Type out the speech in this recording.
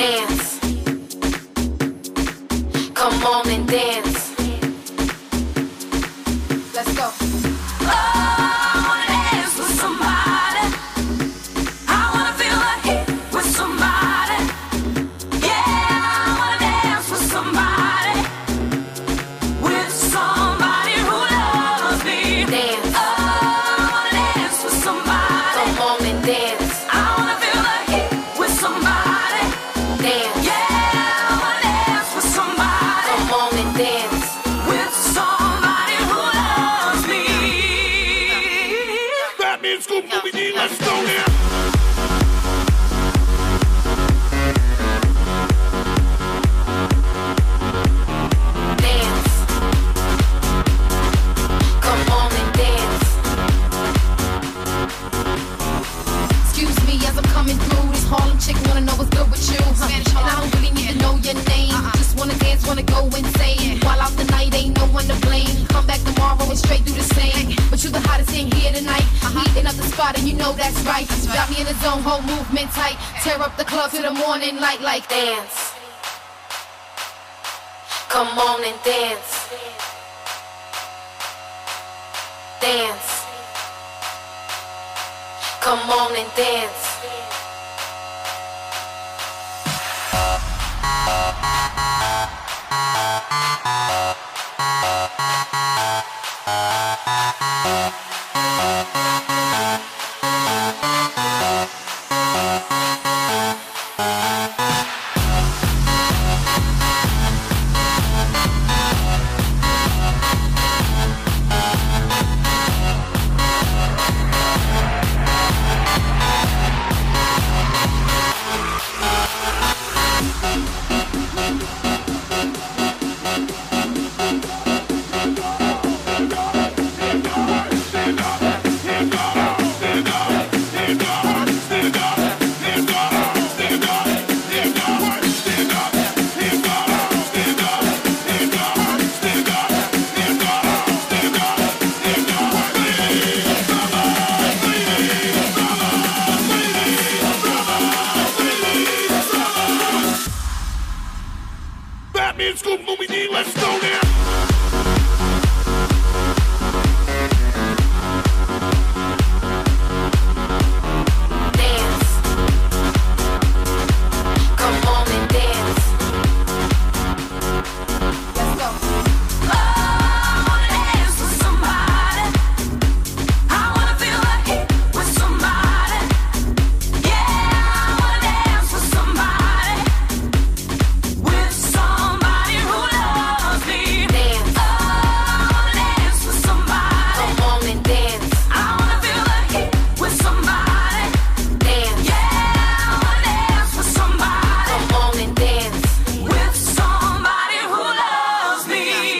Dance. Come on and dance. Let's go. Good with you. Huh? And I don't really need to know your name. Uh-uh. Just wanna dance, wanna go insane. While out the night, ain't no one to blame. Come back tomorrow and straight do the same. But you the hottest in here tonight. Uh-huh. Heating up the spot and you know that's right. Got me in the zone, whole movement tight. Tear up the club to the morning light like Dance. Come on and dance. Dance. Come on and dance. Batman, Scoop, Movie D, let's go now.